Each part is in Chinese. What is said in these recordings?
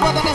Bada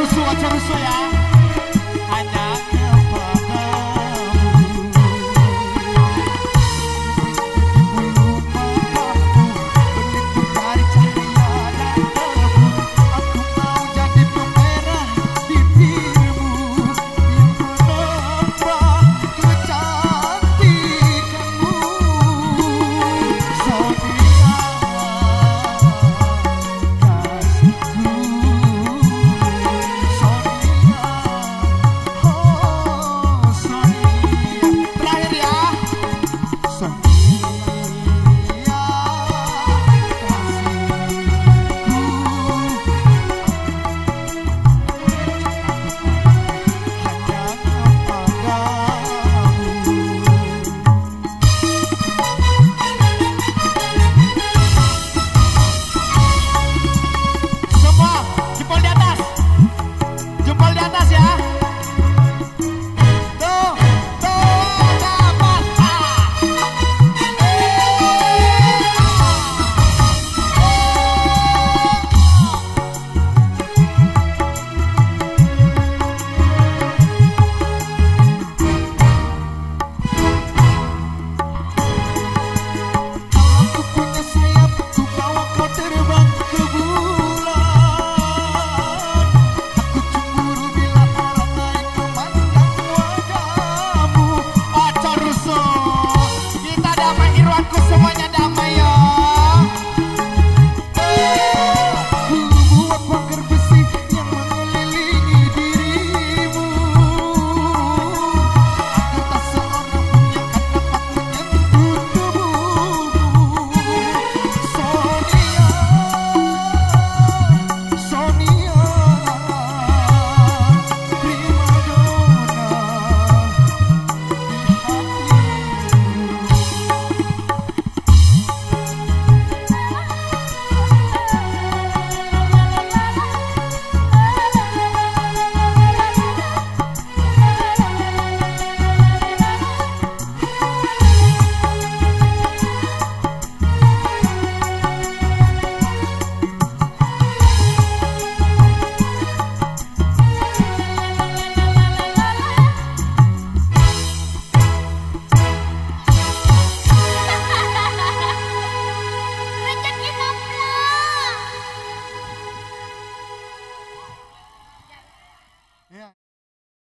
就是我，就是我呀。